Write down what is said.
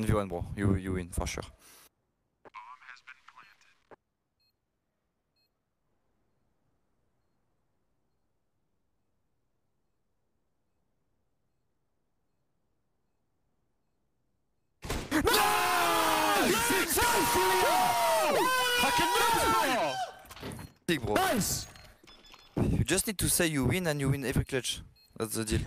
1v1 bro, you, you win for sure. Bro. Nice! You just need to say you win and you win every clutch. That's the deal.